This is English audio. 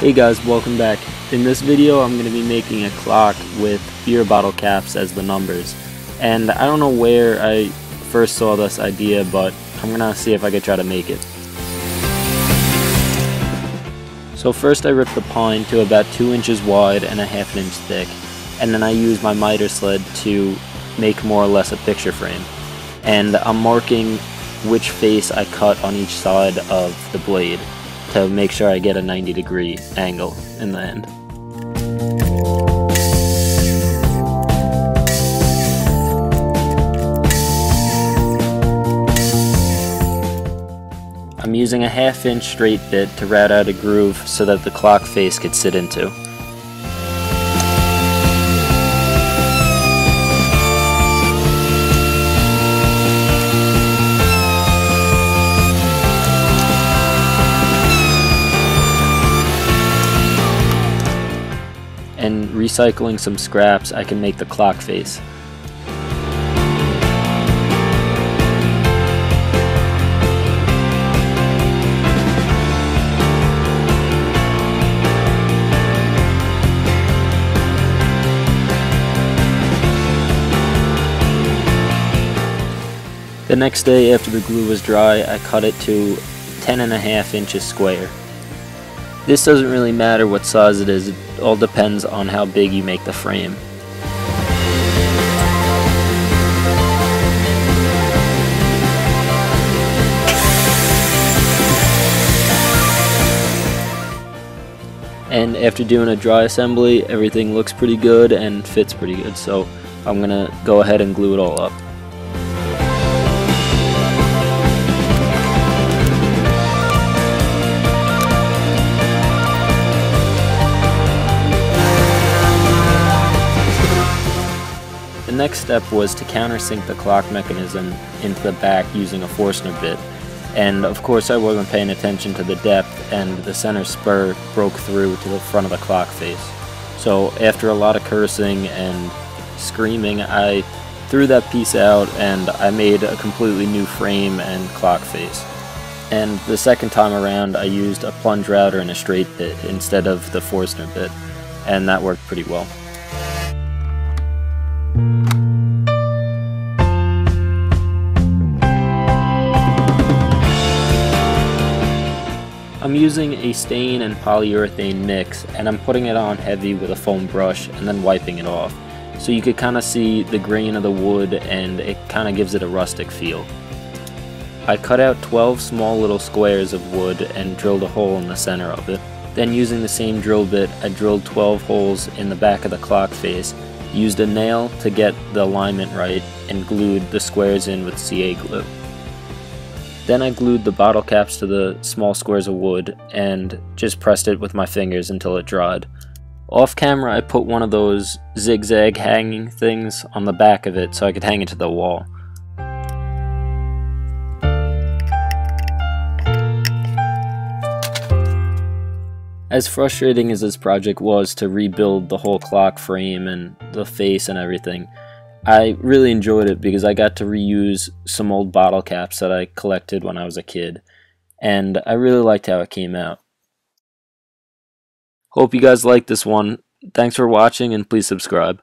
Hey guys, welcome back. In this video I'm going to be making a clock with beer bottle caps as the numbers. And I don't know where I first saw this idea, but I'm going to see if I can try to make it. So first I ripped the pine to about 2 inches wide and a half an inch thick, and then I used my miter sled to make more or less a picture frame. And I'm marking which face I cut on each side of the blade to make sure I get a 90 degree angle in the end. I'm using a half inch straight bit to route out a groove so that the clock face could sit into. Recycling some scraps I can make the clock face. The next day after the glue was dry, I cut it to 10 and a half inches square. This doesn't really matter what size it is, it all depends on how big you make the frame. And after doing a dry assembly, everything looks pretty good and fits pretty good, so I'm gonna go ahead and glue it all up. Next step was to countersink the clock mechanism into the back using a Forstner bit. And of course I wasn't paying attention to the depth and the center spur broke through to the front of the clock face. So after a lot of cursing and screaming, I threw that piece out and I made a completely new frame and clock face. And the second time around I used a plunge router and a straight bit instead of the Forstner bit, and that worked pretty well. I'm using a stain and polyurethane mix and I'm putting it on heavy with a foam brush and then wiping it off. So you could kind of see the grain of the wood and it kind of gives it a rustic feel. I cut out 12 small little squares of wood and drilled a hole in the center of it. Then using the same drill bit, I drilled 12 holes in the back of the clock face, used a nail to get the alignment right, and glued the squares in with CA glue. Then I glued the bottle caps to the small squares of wood and just pressed it with my fingers until it dried. Off camera I put one of those zigzag hanging things on the back of it so I could hang it to the wall. As frustrating as this project was to rebuild the whole clock frame and the face and everything, I really enjoyed it because I got to reuse some old bottle caps that I collected when I was a kid, and I really liked how it came out. Hope you guys liked this one. Thanks for watching and please subscribe.